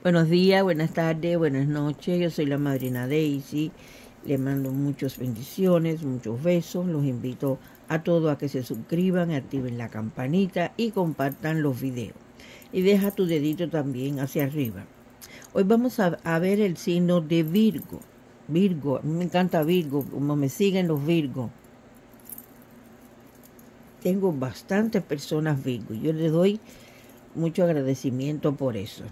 Buenos días, buenas tardes, buenas noches. Yo soy la madrina Daisy. Le mando muchas bendiciones, muchos besos. Los invito a todos a que se suscriban, activen la campanita y compartan los videos. Y deja tu dedito también hacia arriba. Hoy vamos a, a ver el signo de Virgo. Virgo, a mí me encanta Virgo, como me siguen los Virgos. Tengo bastantes personas Virgo. Yo les doy mucho agradecimiento por eso.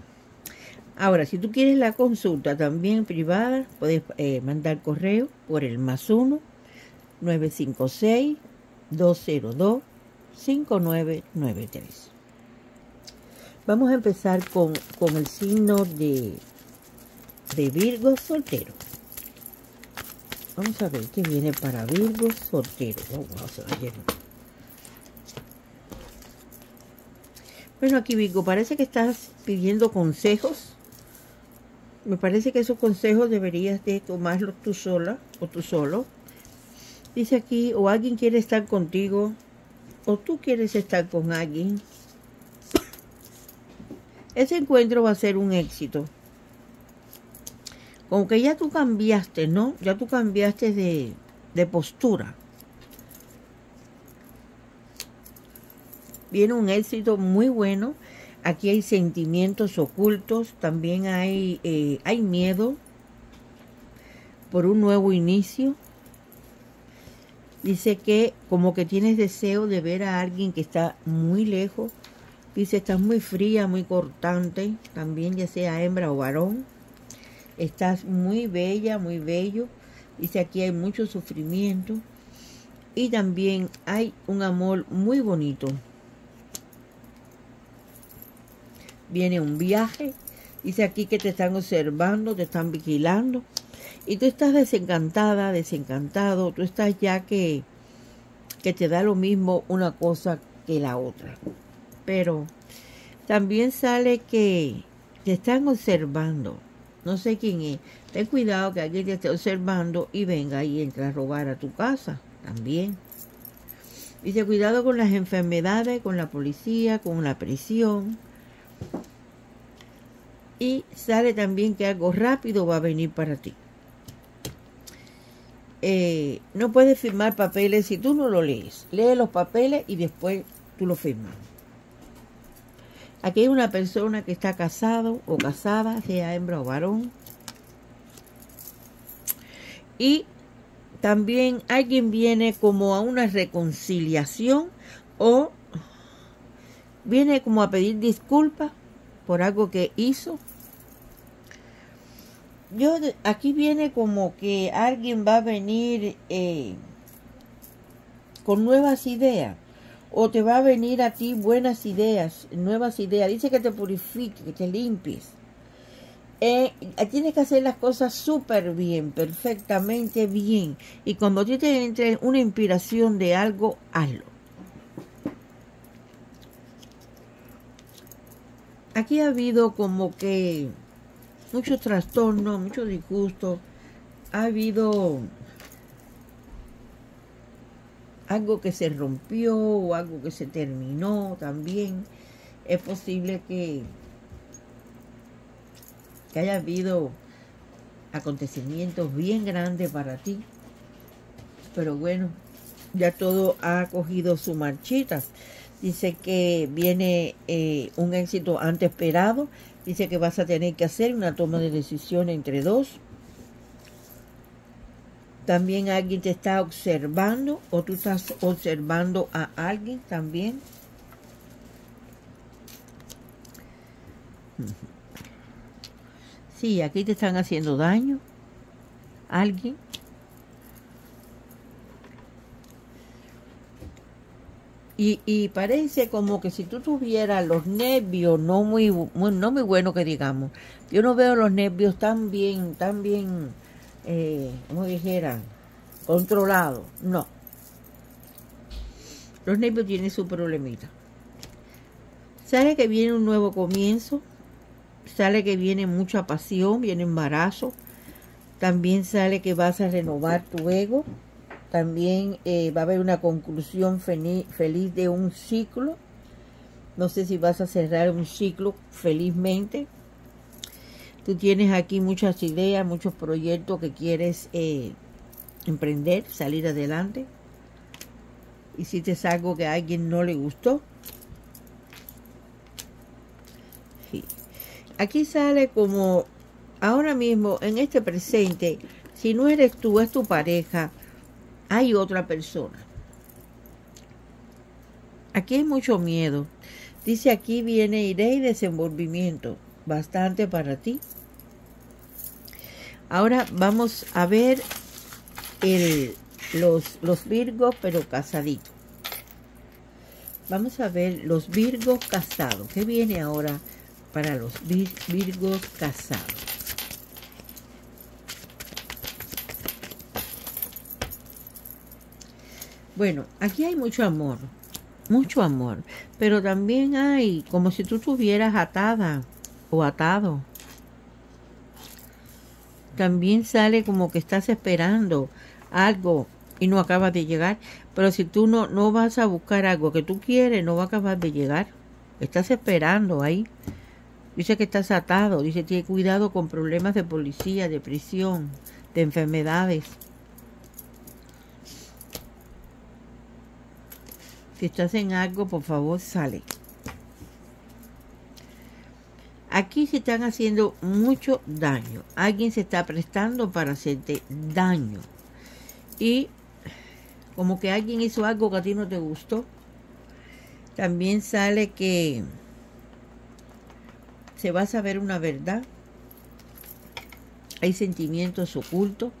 Ahora, si tú quieres la consulta también privada, puedes eh, mandar correo por el más 1 956 202 5993. Vamos a empezar con, con el signo de, de Virgo soltero. Vamos a ver qué viene para Virgo soltero. Oh. Bueno, aquí Virgo, parece que estás pidiendo consejos me parece que esos consejos deberías de tomarlos tú sola o tú solo. Dice aquí, o alguien quiere estar contigo, o tú quieres estar con alguien. Ese encuentro va a ser un éxito. Como que ya tú cambiaste, ¿no? Ya tú cambiaste de, de postura. Viene un éxito muy bueno Aquí hay sentimientos ocultos, también hay, eh, hay miedo por un nuevo inicio. Dice que como que tienes deseo de ver a alguien que está muy lejos. Dice, estás muy fría, muy cortante, también ya sea hembra o varón. Estás muy bella, muy bello. Dice, aquí hay mucho sufrimiento. Y también hay un amor muy bonito viene un viaje. Dice aquí que te están observando, te están vigilando. Y tú estás desencantada, desencantado. Tú estás ya que, que te da lo mismo una cosa que la otra. Pero también sale que te están observando. No sé quién es. Ten cuidado que alguien te esté observando y venga y entra a robar a tu casa también. Dice, cuidado con las enfermedades, con la policía, con la prisión. Y sale también que algo rápido va a venir para ti. Eh, no puedes firmar papeles si tú no lo lees. Lee los papeles y después tú lo firmas. Aquí hay una persona que está casado o casada, sea hembra o varón. Y también alguien viene como a una reconciliación o viene como a pedir disculpas por algo que hizo. Yo aquí viene como que alguien va a venir eh, con nuevas ideas o te va a venir a ti buenas ideas, nuevas ideas. Dice que te purifique, que te limpies. Eh, tienes que hacer las cosas súper bien, perfectamente bien. Y cuando tú te entre una inspiración de algo, hazlo. Aquí ha habido como que muchos trastornos, muchos disgustos, ha habido algo que se rompió o algo que se terminó también. Es posible que, que haya habido acontecimientos bien grandes para ti. Pero bueno, ya todo ha cogido su marchita. Dice que viene eh, un éxito antes esperado. Dice que vas a tener que hacer una toma de decisión entre dos. También alguien te está observando o tú estás observando a alguien también. Sí, aquí te están haciendo daño. Alguien. Y, parece como que si tú tuvieras los nervios no muy, no muy buenos que digamos. Yo no veo los nervios tan bien, tan bien, eh, como dijera, controlados. No. Los nervios tienen su problemita. Sale que viene un nuevo comienzo. Sale que viene mucha pasión, viene embarazo. También sale que vas a renovar tu ego también eh, va a haber una conclusión feliz de un ciclo. No sé si vas a cerrar un ciclo felizmente. Tú tienes aquí muchas ideas, muchos proyectos que quieres eh, emprender, salir adelante. Hiciste algo que a alguien no le gustó. Aquí sale como ahora mismo, en este presente, si no eres tú, es tu pareja, hay otra persona. Aquí hay mucho miedo. Dice aquí viene idea y desenvolvimiento. Bastante para ti. Ahora vamos a ver el, los, los virgos, pero casaditos. Vamos a ver los virgos casados. ¿Qué viene ahora para los virgos casados? Bueno, aquí hay mucho amor, mucho amor, pero también hay como si tú estuvieras atada o atado también sale como que estás esperando algo y no acaba de llegar. Pero si tú no, no vas a buscar algo que tú quieres, no va a acabar de llegar. Estás esperando ahí. Dice que estás atado. Dice, tiene cuidado con problemas de policía, de prisión, de enfermedades. Si estás en algo, por favor, sale. Aquí se están haciendo mucho daño. Alguien se está prestando para hacerte daño. Y como que alguien hizo algo que a ti no te gustó. También sale que se va a saber una verdad. Hay sentimientos ocultos.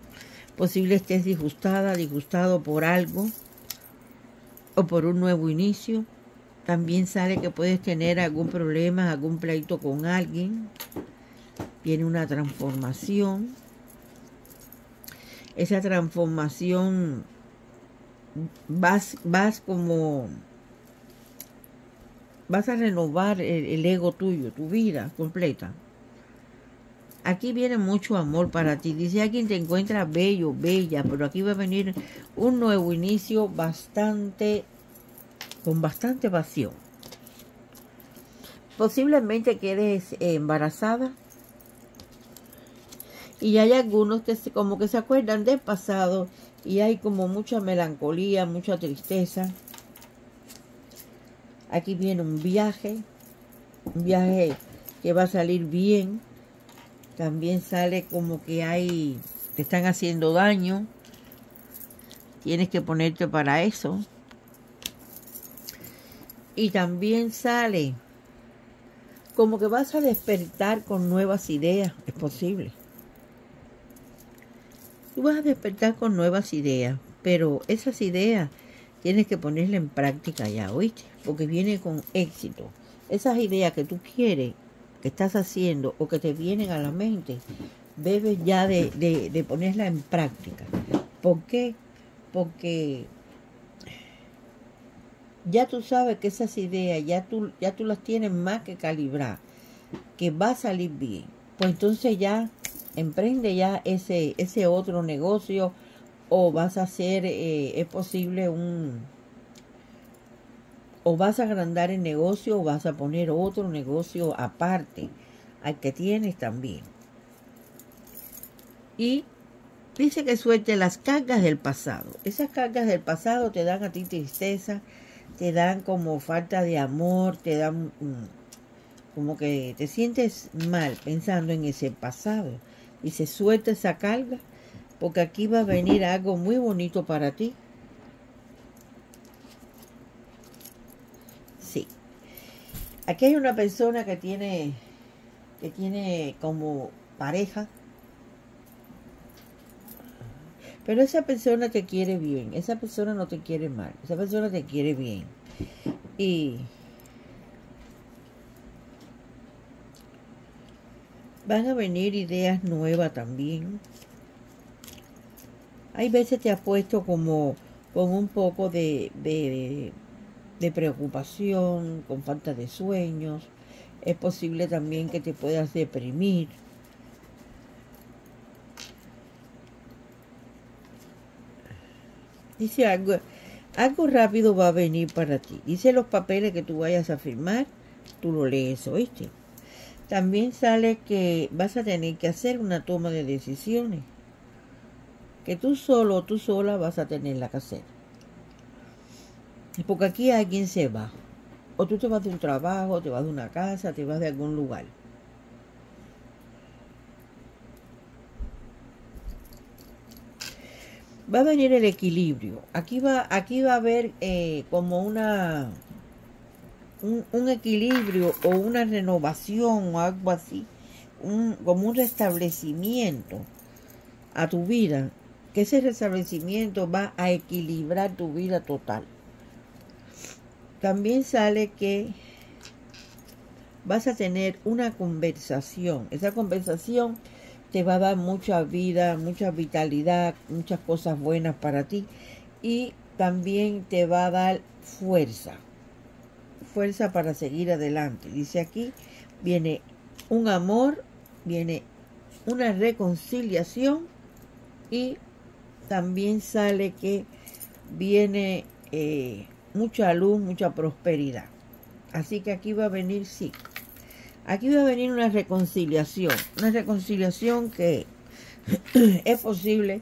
Posible estés disgustada, disgustado por algo o por un nuevo inicio. También sale que puedes tener algún problema, algún pleito con alguien. Viene una transformación. Esa transformación vas, vas como vas a renovar el, ego tuyo, tu vida completa. Aquí viene mucho amor para ti. Dice alguien te encuentra bello, bella, pero aquí va a venir un nuevo inicio bastante con bastante pasión. Posiblemente quedes embarazada y hay algunos que como que se acuerdan del pasado y hay como mucha melancolía, mucha tristeza. Aquí viene un viaje, un viaje que va a salir bien. También sale como que hay, te están haciendo daño. Tienes que ponerte para eso. Y también sale como que vas a despertar con nuevas ideas, es posible. Tú vas a despertar con nuevas ideas, pero esas ideas tienes que ponerlas en práctica ya, ¿oíste? Porque viene con éxito. Esas ideas que tú quieres, que estás haciendo o que te vienen a la mente, debes ya de, ponerlas en práctica. ¿Por qué? Porque ya tú sabes que esas ideas, ya tú, ya tú las tienes más que calibrar, que va a salir bien. Pues entonces ya emprende ya ese, ese otro negocio o vas a hacer, eh, es posible un, o vas a agrandar el negocio o vas a poner otro negocio aparte al que tienes también. Y dice que suelte las cargas del pasado. Esas cargas del pasado te dan a ti tristeza, te dan como falta de amor, te dan mm, como que te sientes mal pensando en ese pasado y se suelta esa carga porque aquí va a venir algo muy bonito para ti. Sí. Aquí hay una persona que tiene que tiene como pareja pero esa persona te quiere bien, esa persona no te quiere mal, esa persona te quiere bien. Y van a venir ideas nuevas también. Hay veces te has puesto como con un poco de, de, de preocupación, con falta de sueños. Es posible también que te puedas deprimir Dice algo, algo rápido va a venir para ti. Dice los papeles que tú vayas a firmar, tú lo lees, ¿oíste? También sale que vas a tener que hacer una toma de decisiones. Que tú solo tú sola vas a tenerla que hacer. Porque aquí alguien se va. O tú te vas de un trabajo, te vas de una casa, te vas de algún lugar. Va a venir el equilibrio. Aquí va, aquí va a haber eh, como una un, equilibrio o una renovación o algo así, un, como un restablecimiento a tu vida, que ese restablecimiento va a equilibrar tu vida total. También sale que vas a tener una conversación. Esa conversación te va a dar mucha vida, mucha vitalidad, muchas cosas buenas para ti y también te va a dar fuerza fuerza para seguir adelante. Dice aquí, viene un amor, viene una reconciliación y también sale que viene eh, mucha luz, mucha prosperidad. Así que aquí va a venir, sí, aquí va a venir una reconciliación, una reconciliación que es posible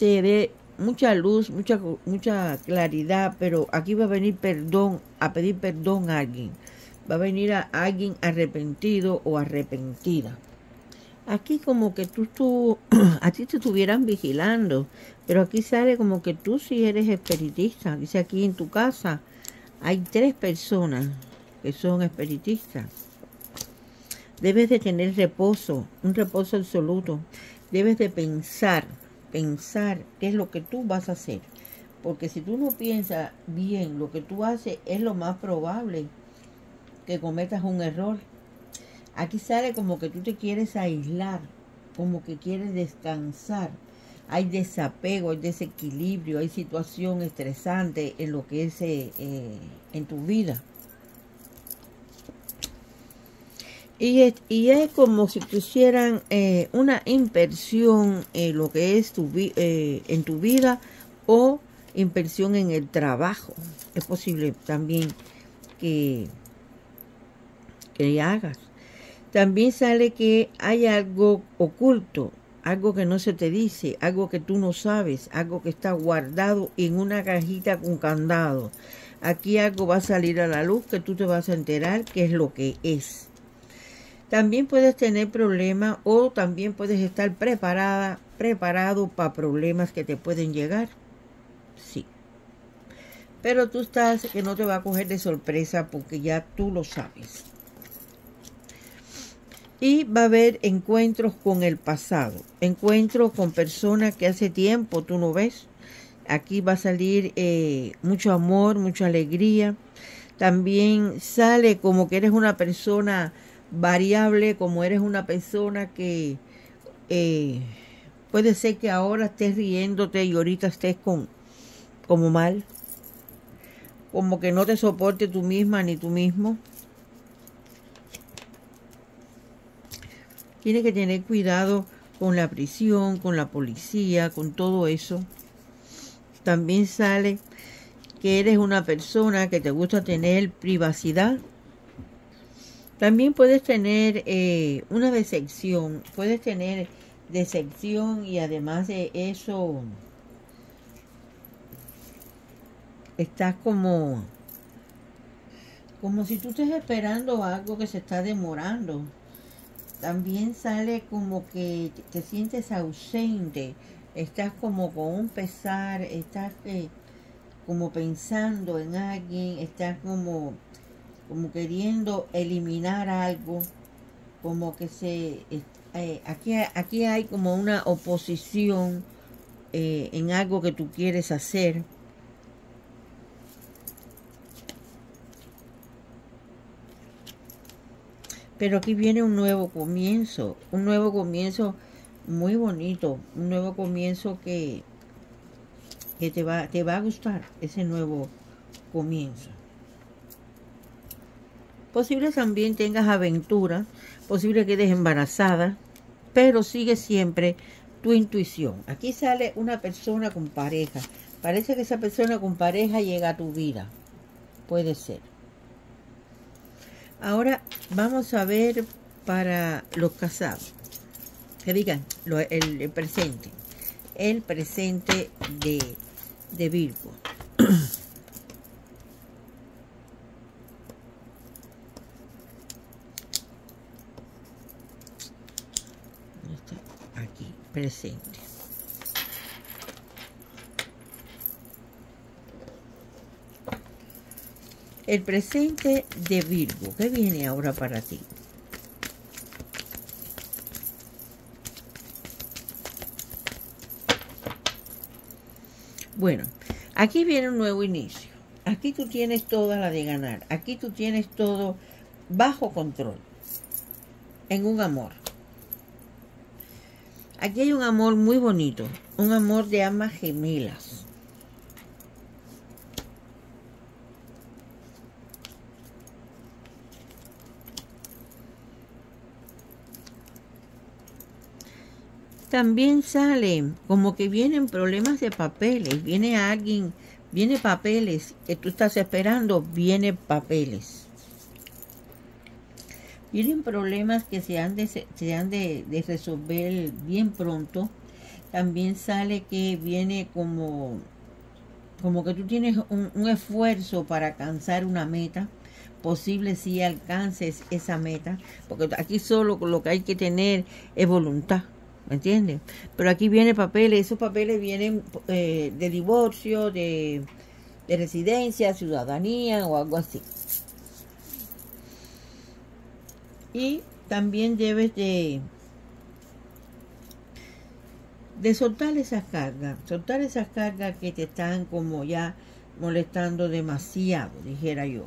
te dé mucha luz, mucha, mucha claridad, pero aquí va a venir perdón, a pedir perdón a alguien. Va a venir a alguien arrepentido o arrepentida. Aquí como que tú, tú a ti te estuvieran vigilando, pero aquí sale como que tú sí eres espiritista. Dice aquí en tu casa hay tres personas que son espiritistas. Debes de tener reposo, un reposo absoluto. Debes de pensar pensar qué es lo que tú vas a hacer. Porque si tú no piensas bien lo que tú haces, es lo más probable que cometas un error. Aquí sale como que tú te quieres aislar, como que quieres descansar. Hay desapego, hay desequilibrio, hay situación estresante en lo que es eh, eh, en tu vida. Y es, y es como si te hicieran eh, una inversión en lo que es tu, eh, en tu vida o inversión en el trabajo. Es posible también que, que hagas. También sale que hay algo oculto, algo que no se te dice, algo que tú no sabes, algo que está guardado en una cajita con candado. Aquí algo va a salir a la luz que tú te vas a enterar qué es lo que es. También puedes tener problemas o también puedes estar preparada, preparado para problemas que te pueden llegar. Sí. Pero tú estás que no te va a coger de sorpresa porque ya tú lo sabes. Y va a haber encuentros con el pasado, encuentros con personas que hace tiempo tú no ves. Aquí va a salir eh, mucho amor, mucha alegría. También sale como que eres una persona variable, como eres una persona que eh, puede ser que ahora estés riéndote y ahorita estés con como mal, como que no te soporte tú misma ni tú mismo. Tienes que tener cuidado con la prisión, con la policía, con todo eso. También sale que eres una persona que te gusta tener privacidad también puedes tener eh, una decepción, puedes tener decepción y además de eso estás como como si tú estés esperando algo que se está demorando. También sale como que te sientes ausente, estás como con un pesar, estás eh, como pensando en alguien, estás como como queriendo eliminar algo, como que se... Eh, aquí, aquí hay como una oposición eh, en algo que tú quieres hacer. Pero aquí viene un nuevo comienzo, un nuevo comienzo muy bonito, un nuevo comienzo que, que te, va, te va a gustar, ese nuevo comienzo. Posible también tengas aventura, posible quedes embarazada, pero sigue siempre tu intuición. Aquí sale una persona con pareja. Parece que esa persona con pareja llega a tu vida. Puede ser. Ahora vamos a ver para los casados. Que digan el, presente. El presente de, de Virgo. Aquí, presente. El presente de Virgo, ¿qué viene ahora para ti? Bueno, aquí viene un nuevo inicio. Aquí tú tienes toda la de ganar. Aquí tú tienes todo bajo control. En un amor. Aquí hay un amor muy bonito. Un amor de ambas gemelas. También salen como que vienen problemas de papeles, viene alguien, viene papeles que tú estás esperando, viene papeles. Vienen problemas que se han de, se han de, resolver bien pronto. También sale que viene como, como que tú tienes un, un esfuerzo para alcanzar una meta posible si alcances esa meta, porque aquí solo lo que hay que tener es voluntad. ¿Me entiendes? Pero aquí viene papeles, esos papeles vienen eh, de divorcio, de, de residencia, ciudadanía o algo así. Y también debes de, de soltar esas cargas, soltar esas cargas que te están como ya molestando demasiado, dijera yo.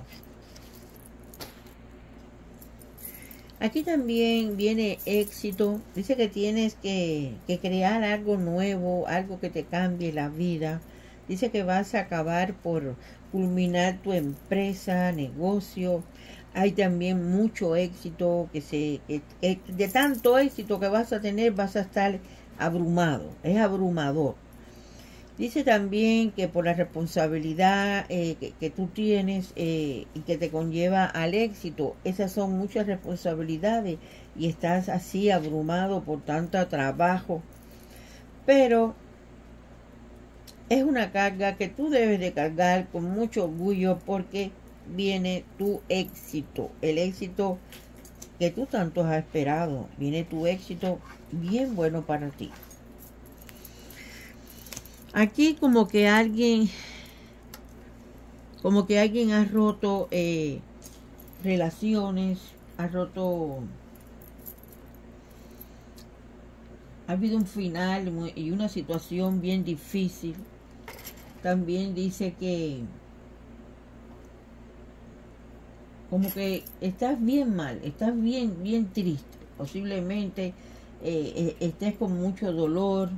Aquí también viene éxito. Dice que tienes que, crear algo nuevo, algo que te cambie la vida. Dice que vas a acabar por culminar tu empresa, negocio. Hay también mucho éxito que se de tanto éxito que vas a tener vas a estar abrumado. Es abrumador. Dice también que por la responsabilidad eh, que, tú tienes eh, y que te conlleva al éxito, esas son muchas responsabilidades y estás así abrumado por tanto trabajo. Pero es una carga que tú debes de cargar con mucho orgullo porque viene tu éxito, el éxito que tú tanto has esperado, viene tu éxito bien bueno para ti. Aquí como que alguien, como que alguien ha roto eh, relaciones, ha roto, ha habido un final y una situación bien difícil. También dice que como que estás bien mal, estás bien, bien triste. Posiblemente eh, eh, estés con mucho dolor,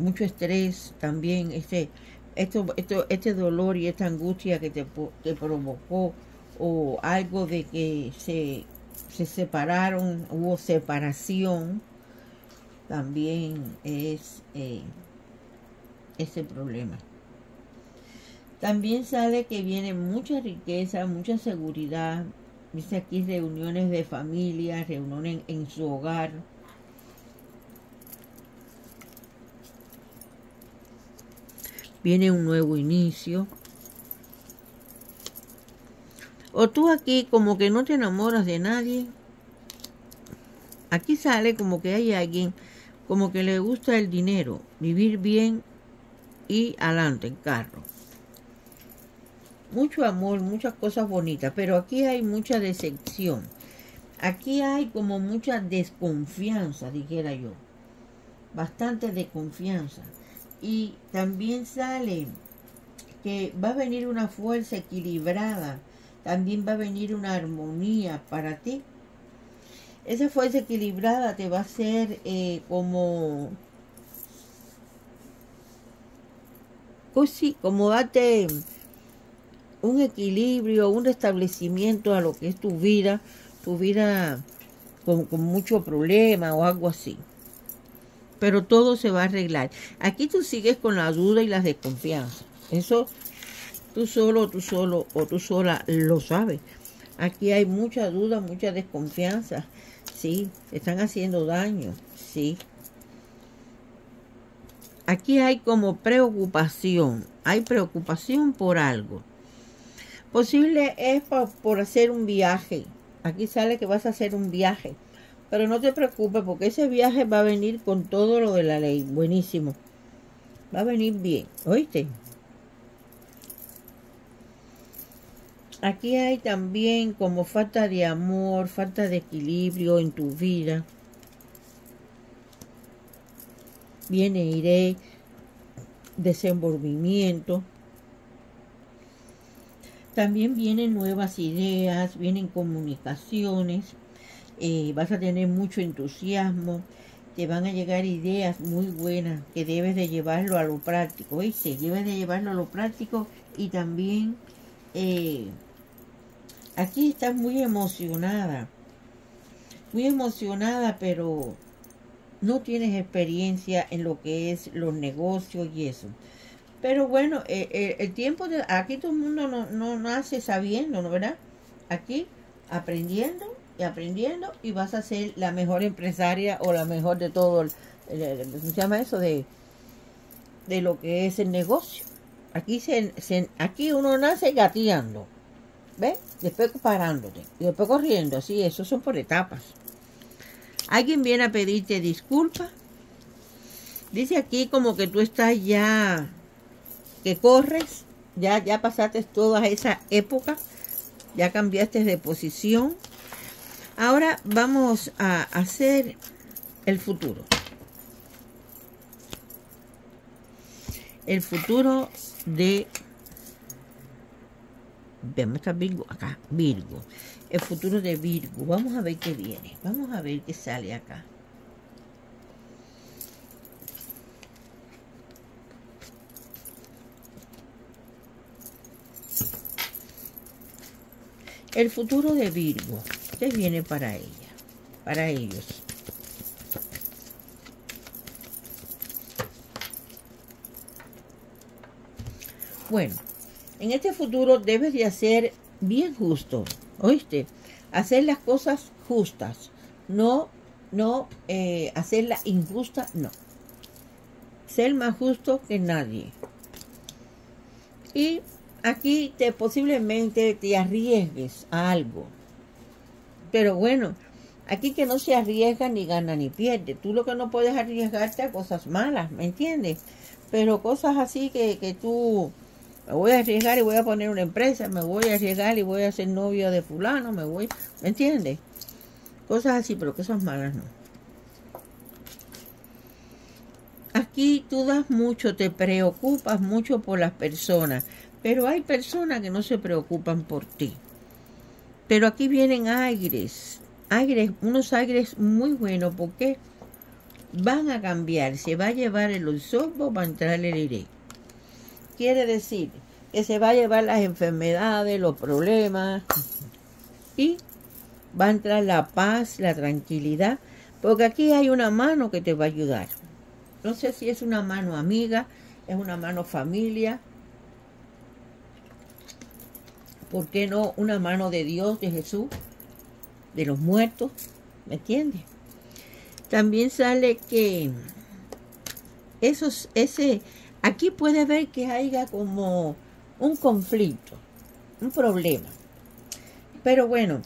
mucho estrés también, este, esto, esto, este dolor y esta angustia que te, te provocó o algo de que se, se separaron, hubo separación, también es eh, ese problema. También sale que viene mucha riqueza, mucha seguridad. Dice aquí reuniones de familia, reuniones en su hogar, viene un nuevo inicio. O tú aquí como que no te enamoras de nadie. Aquí sale como que hay alguien como que le gusta el dinero, vivir bien y adelante en carro. Mucho amor, muchas cosas bonitas, pero aquí hay mucha decepción. Aquí hay como mucha desconfianza, dijera yo. Bastante desconfianza. Y también sale que va a venir una fuerza equilibrada, también va a venir una armonía para ti. Esa fuerza equilibrada te va a hacer eh, como, pues como darte un equilibrio, un restablecimiento a lo que es tu vida, tu vida con, con mucho problema o algo así pero todo se va a arreglar. Aquí tú sigues con la duda y la desconfianza. Eso tú solo, tú solo o tú sola lo sabes. Aquí hay mucha duda, mucha desconfianza. Sí, están haciendo daño. Sí. Aquí hay como preocupación. Hay preocupación por algo. Posible es por, hacer un viaje. Aquí sale que vas a hacer un viaje. Pero no te preocupes porque ese viaje va a venir con todo lo de la ley. Buenísimo. Va a venir bien. ¿Oíste? Aquí hay también como falta de amor, falta de equilibrio en tu vida. Viene iré, desenvolvimiento. También vienen nuevas ideas, vienen comunicaciones, eh, vas a tener mucho entusiasmo, te van a llegar ideas muy buenas que debes de llevarlo a lo práctico, ¿viste? Debes de llevarlo a lo práctico y también eh, aquí estás muy emocionada, muy emocionada, pero no tienes experiencia en lo que es los negocios y eso. Pero bueno, eh, eh, el tiempo de aquí todo el mundo no, no nace sabiendo, ¿no verdad? Aquí aprendiendo y aprendiendo y vas a ser la mejor empresaria o la mejor de todo, ¿cómo se llama eso? De, de lo que es el negocio. Aquí, se, aquí uno nace gateando, ¿ves? Después parándote y después corriendo, así, eso son por etapas. Alguien viene a pedirte disculpas. Dice aquí como que tú estás ya que corres, ya, ya pasaste toda esa época, ya cambiaste de posición. Ahora vamos a hacer el futuro. El futuro de... Vemos está Virgo acá, Virgo. El futuro de Virgo. Vamos a ver qué viene. Vamos a ver qué sale acá. El futuro de Virgo, ¿qué viene para ella? Para ellos. Bueno, en este futuro debes de hacer bien justo, ¿oíste? Hacer las cosas justas, no, no eh, hacerlas no. Ser más justo que nadie. Y aquí te posiblemente te arriesgues a algo. Pero bueno, aquí que no se arriesga ni gana ni pierde. Tú lo que no puedes arriesgarte a cosas malas, ¿me entiendes? Pero cosas así que, que tú me voy a arriesgar y voy a poner una empresa, me voy a arriesgar y voy a ser novio de fulano, me voy, ¿me entiendes? Cosas así, pero cosas malas no. Aquí tú das mucho, te preocupas mucho por las personas. Pero hay personas que no se preocupan por ti. Pero aquí vienen aires, aires, unos aires muy buenos porque van a cambiar. Se va a llevar el va para entrar el aire. Quiere decir que se va a llevar las enfermedades, los problemas y va a entrar la paz, la tranquilidad, porque aquí hay una mano que te va a ayudar. No sé si es una mano amiga, es una mano familia, ¿por qué no una mano de Dios, de Jesús, de los muertos? ¿Me entiendes? También sale que esos, ese, aquí puede ver que haya como un conflicto, un problema. Pero bueno,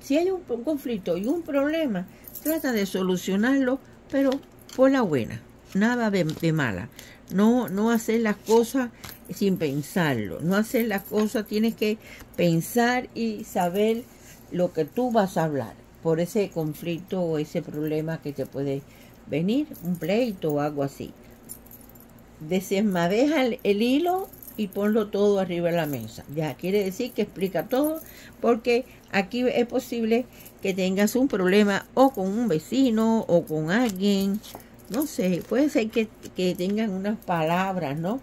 si hay un, conflicto y un problema, trata de solucionarlo, pero por la buena, nada de, de mala. No, no hacer las cosas sin pensarlo. No hacer las cosas, tienes que pensar y saber lo que tú vas a hablar por ese conflicto o ese problema que te puede venir, un pleito o algo así. Desenmadeja el, el hilo y ponlo todo arriba de la mesa. Ya quiere decir que explica todo porque aquí es posible que tengas un problema o con un vecino o con alguien, no sé, puede ser que, que tengan unas palabras, ¿no?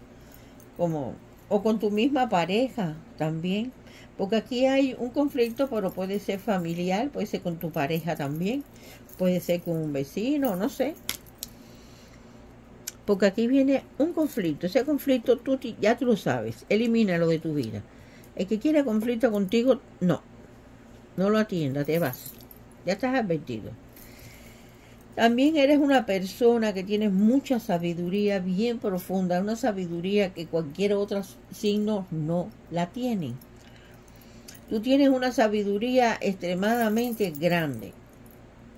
Como o con tu misma pareja también, porque aquí hay un conflicto, pero puede ser familiar, puede ser con tu pareja también, puede ser con un vecino, no sé. Porque aquí viene un conflicto, ese conflicto tú ya tú lo sabes, elimínalo de tu vida. El que quiere conflicto contigo, no. No lo atienda, te vas. Ya estás advertido. También eres una persona que tienes mucha sabiduría bien profunda, una sabiduría que cualquier otro signo no la tiene. Tú tienes una sabiduría extremadamente grande.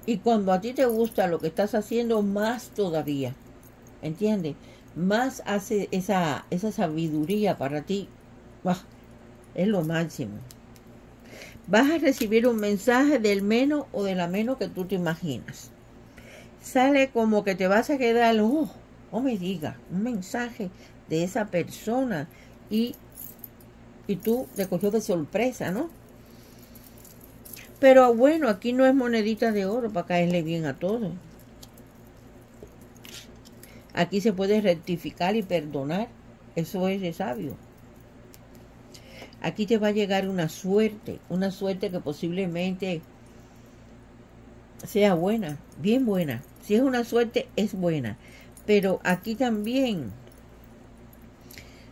Y cuando a ti te gusta lo que estás haciendo, más todavía. ¿Entiendes? Más hace esa, esa sabiduría para ti. es lo máximo. Vas a recibir un mensaje del menos o de la menos que tú te imaginas. Sale como que te vas a quedar, oh, oh me diga, un mensaje de esa persona y y tú te cogió de sorpresa, ¿no? Pero bueno, aquí no es monedita de oro para caerle bien a todos. Aquí se puede rectificar y perdonar. Eso es de sabio. Aquí te va a llegar una suerte, una suerte que posiblemente sea buena, bien buena. Si es una suerte, es buena. Pero aquí también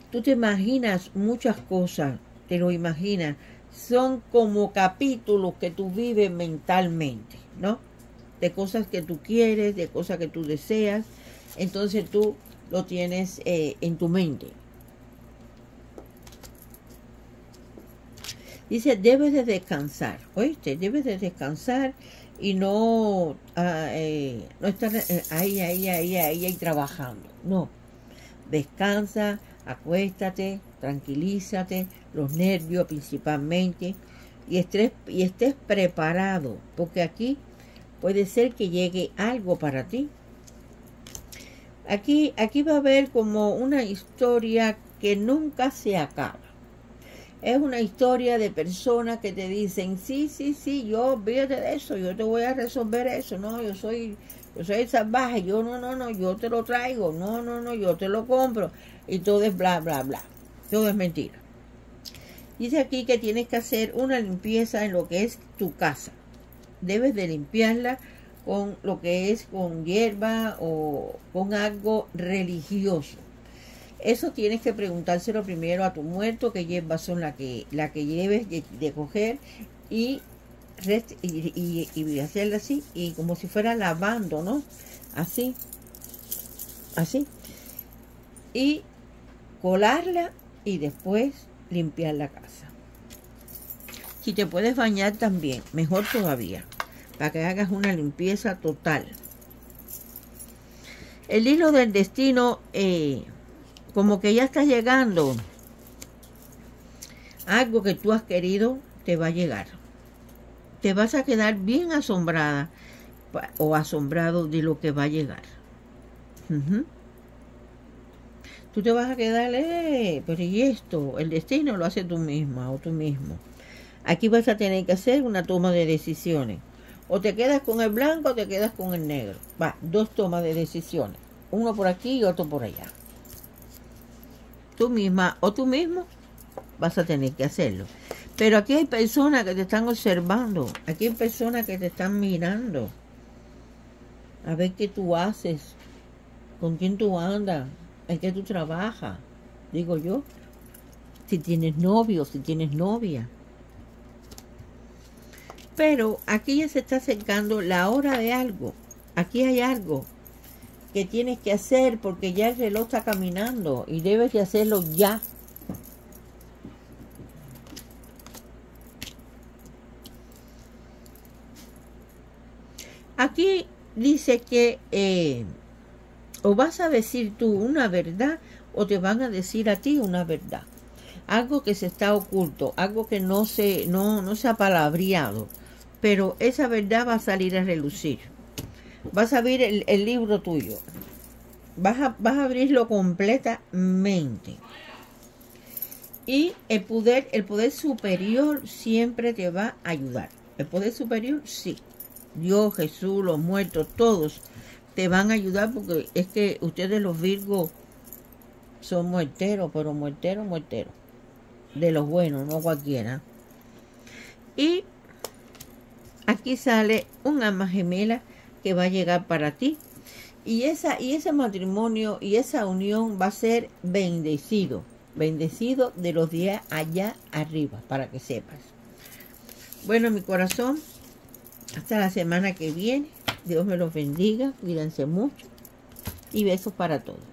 tú te imaginas muchas cosas, te lo imaginas, son como capítulos que tú vives mentalmente, ¿no? De cosas que tú quieres, de cosas que tú deseas, entonces tú lo tienes eh, en tu mente. Dice, debes de descansar, oíste, debes de descansar y no, ah, eh, no estar eh, ahí, ahí, ahí, ahí, ahí trabajando. No, descansa, acuéstate, tranquilízate, los nervios principalmente, y estés, y estés preparado, porque aquí puede ser que llegue algo para ti. Aquí, aquí va a haber como una historia que nunca se acaba. Es una historia de personas que te dicen, sí, sí, sí, yo olvídate de eso, yo te voy a resolver eso, no, yo soy, yo soy salvaje, yo no, no, no, yo te lo traigo, no, no, no, yo te lo compro y todo es bla, bla, bla. Todo es mentira. Dice aquí que tienes que hacer una limpieza en lo que es tu casa. Debes de limpiarla con lo que es con hierba o con algo religioso. Eso tienes que preguntárselo primero a tu muerto, qué hierbas son las que, la que lleves de, coger y, y, y hacerla así, y como si fuera lavando, ¿no? Así, así. Y colarla y después limpiar la casa. Si te puedes bañar también, mejor todavía, para que hagas una limpieza total. El hilo del destino, eh, como que ya está llegando. Algo que tú has querido te va a llegar. Te vas a quedar bien asombrada o asombrado de lo que va a llegar tú te vas a quedar, eh, pero ¿y esto? El destino lo hace tú misma o tú mismo. Aquí vas a tener que hacer una toma de decisiones. O te quedas con el blanco o te quedas con el negro. Va, dos tomas de decisiones. Uno por aquí y otro por allá. Tú misma o tú mismo vas a tener que hacerlo. Pero aquí hay personas que te están observando. Aquí hay personas que te están mirando. A ver qué tú haces. Con quién tú andas en que tú trabajas, digo yo. Si tienes novio, si tienes novia. Pero aquí ya se está acercando la hora de algo. Aquí hay algo que tienes que hacer porque ya el reloj está caminando y debes de hacerlo ya. Aquí dice que eh, o vas a decir tú una verdad o te van a decir a ti una verdad. Algo que se está oculto, algo que no se, no, no se ha palabreado, pero esa verdad va a salir a relucir. Vas a abrir el, libro tuyo. Vas a, vas a abrirlo completamente. Y el poder, el poder superior siempre te va a ayudar. El poder superior, sí. Dios, Jesús, los muertos, todos te van a ayudar porque es que ustedes los Virgos son muerteros, pero muerteros, muerteros. De los buenos, no cualquiera. Y aquí sale un alma gemela que va a llegar para ti. Y, esa, y ese matrimonio y esa unión va a ser bendecido. bendecido de los días allá arriba, para que sepas. Bueno, mi corazón, hasta la semana que viene. Dios me los bendiga, cuídense mucho y besos para todos.